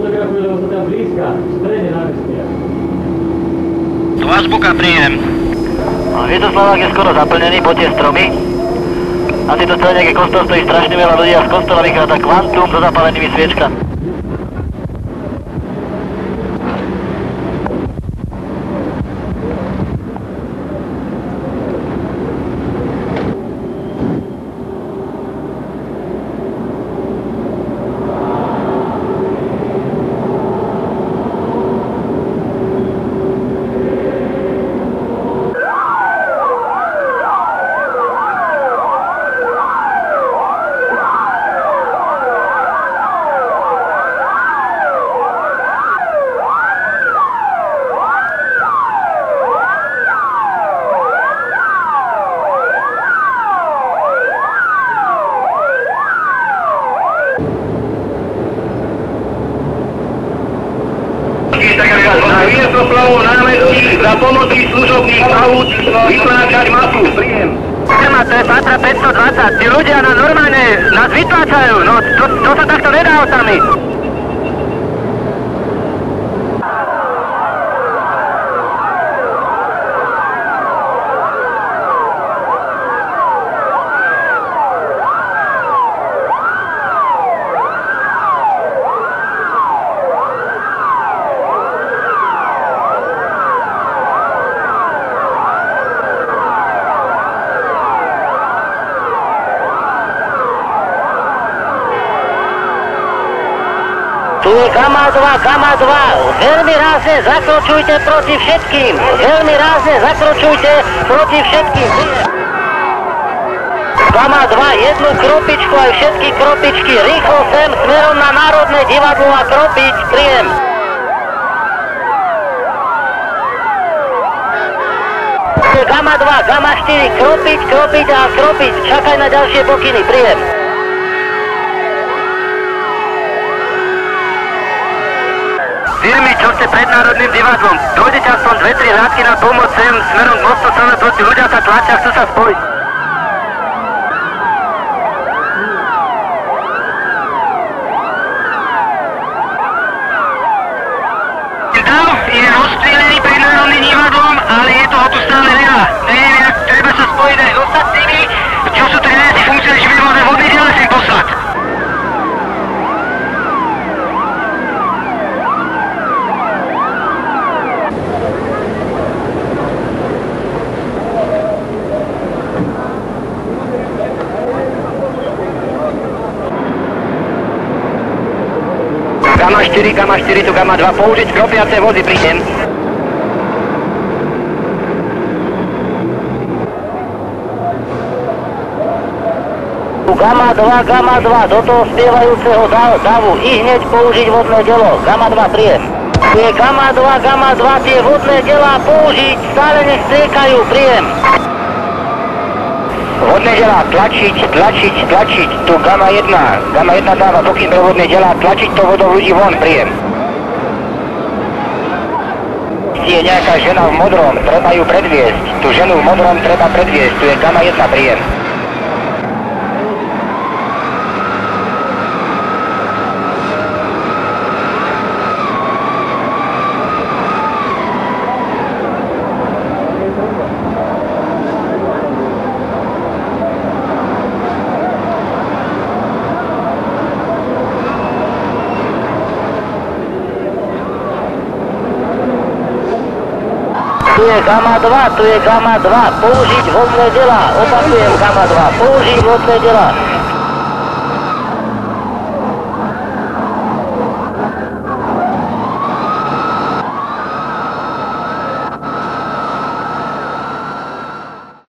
Fotografujú, lebo sa tam blízka, v strede námestia. Tu azbuka príjem. Vietoslavák je skoro zaplnený, poďte stromy. Na tejto strane, keď kostol stojí strašne veľa ľudí a z kostola vychádza kvantum so zapálenými sviečkami. Vietroplavom námestí za pomoci služobných aut vytláčať mapu. Príjem. To je Patra 520. Tí ľudia na normálne nás vytláčajú. No, to, to sa takto nedá otami. Tu je Gama 2, Gama 2. Veľmi rázne zakročujte proti všetkým. Veľmi rázne zakročujte proti všetkým. Gama 2, jednu kropičku aj všetky kropičky. Rýchlo sem smerom na Národné divadlo a kropič. Príjem. Gama 2, Gama 4, kropič, kropič a kropič. Čakaj na ďalšie pokyny. Príjem. Firmy, čo ste pred Národným divadlom, dojdete aspoň dve, tri rádky na pomoc sem, smerom k mostu proti ľudia sa tlačia, chcú sa spojiť. Dav je rozstrielený pred Národným divadlom, ale je toho tu stále veľa. Neviem, jak treba sa spojiť aj s ostatnými, čo sú tri nejaké funkcie, že by mohli vodný diele sem poslať. Gama 4, Gama 4, tu Gama 2, použiť kropiace vozy, prídem. Gama 2, Gama 2, do toho spievajúceho da- davu, i hneď použiť vodné delo. Gama 2, príjem. Je Gama 2, Gama 2, tie vodné delá použiť, stále nech striekajú, príjem. Vodné delá, tlačiť, tlačiť, tlačiť, tu Gama 1, Gama 1 dáva pokyn pre vodné delá, tlačiť to vodou ľudí von, príjem. Je nejaká žena v modrom, treba ju predviesť. Tu ženu v modrom treba predviesť, tu je Gama 1, príjem. Tu je Gama 2, tu je Gama 2, použiť vodné delá, opakujem Gama 2, použiť vodné delá.